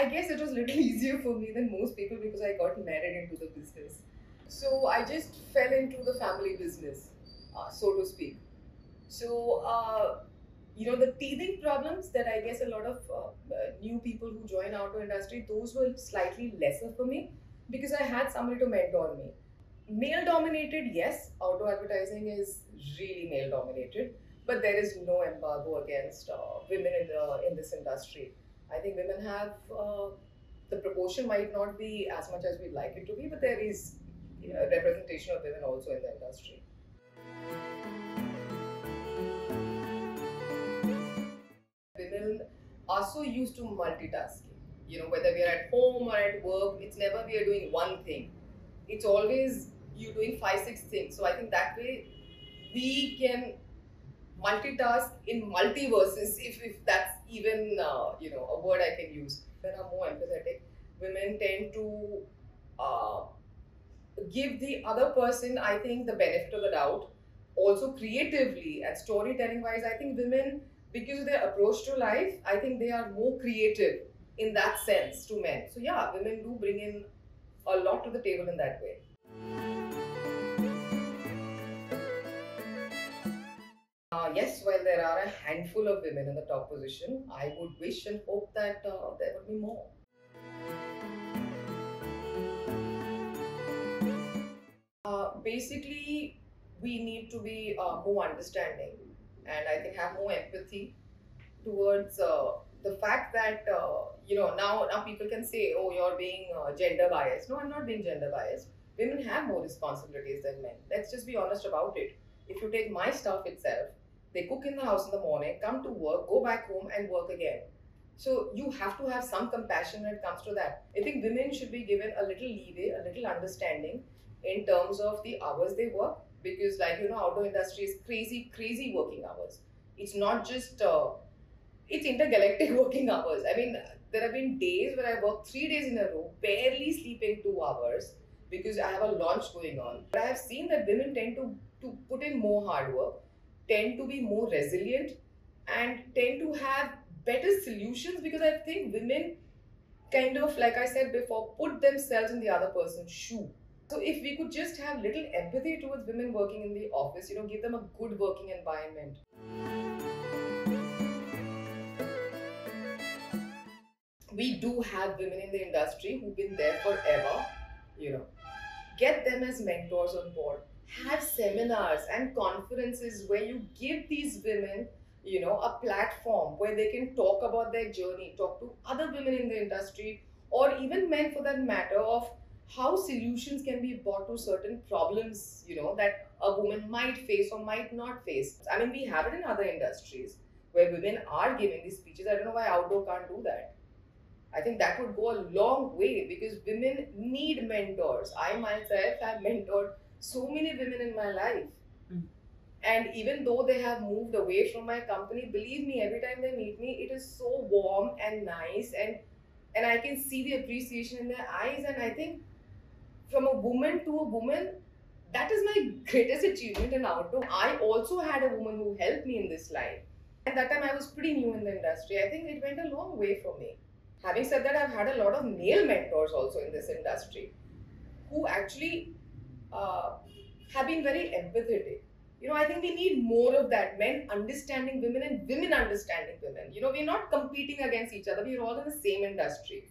I guess it was a little easier for me than most people because I got married into the business. So I just fell into the family business, uh, so to speak. So, uh, you know, the teething problems that I guess a lot of uh, new people who join outdoor industry, those were slightly lesser for me because I had somebody to mentor me. Male dominated, yes, outdoor advertising is really male dominated, but there is no embargo against uh, women in the in this industry. I think women have uh, the proportion might not be as much as we'd like it to be, but there is know, representation of women also in the industry. Women are so used to multitasking. You know, whether we are at home or at work, it's never we are doing one thing. It's always you doing five, six things. So I think that way we can multitask in multiverses, if, if that's even uh, you know a word I can use. Women are more empathetic. Women tend to uh, give the other person, I think, the benefit of the doubt. Also, creatively and storytelling wise, I think women, because of their approach to life, I think they are more creative in that sense to men. So, yeah, women do bring in a lot to the table in that way. Yes, while there are a handful of women in the top position, I would wish and hope that uh, there would be more. Uh, basically, we need to be uh, more understanding and I think have more empathy towards uh, the fact that uh, you know now now people can say, oh, you're being gender biased. No, I'm not being gender biased. Women have more responsibilities than men. Let's just be honest about it. If you take my staff itself, they cook in the house in the morning, come to work, go back home, and work again. So you have to have some compassion when it comes to that. I think women should be given a little leeway, a little understanding in terms of the hours they work because like you know outdoor industry is crazy crazy working hours it's not just uh, it's intergalactic working hours i mean there have been days where i work three days in a row barely sleeping two hours because i have a launch going on but i have seen that women tend to to put in more hard work tend to be more resilient and tend to have better solutions because i think women kind of like i said before put themselves in the other person's shoe so if we could just have little empathy towards women working in the office, you know, give them a good working environment. We do have women in the industry who've been there forever, you know. Get them as mentors on board. Have seminars and conferences where you give these women, you know, a platform where they can talk about their journey, talk to other women in the industry, or even men for that matter, of how solutions can be brought to certain problems, you know, that a woman might face or might not face. I mean, we have it in other industries where women are giving these speeches. I don't know why outdoor can't do that. I think that would go a long way because women need mentors. I myself have mentored so many women in my life. Mm. And even though they have moved away from my company, believe me, every time they meet me, it is so warm and nice and and I can see the appreciation in their eyes. And I think from a woman to a woman, that is my greatest achievement in outdoor. I also had a woman who helped me in this line. At that time, I was pretty new in the industry. I think it went a long way for me. Having said that, I've had a lot of male mentors also in this industry who actually uh, have been very empathetic. You know, I think we need more of that men understanding women and women understanding women. You know, we're not competing against each other, we're all in the same industry.